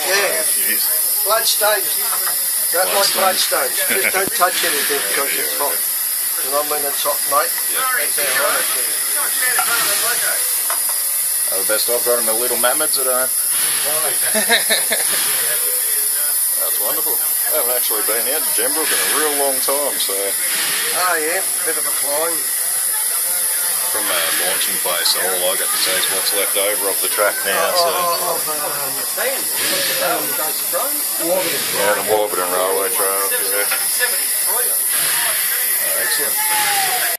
Hair. Bloodstones. Don't like bloodstones. Just don't touch anything because it's hot. And I mean it's hot, mate. It. Uh, the best I've got are my little mammods at home. That's wonderful. I haven't actually been out to Gembrook in a real long time, so Oh yeah, bit of a climb. from a launching place, all I got to say is what's left over of the track now. So Oh, um, yeah, the Warburton Railway Trail. Yeah. Oh, excellent.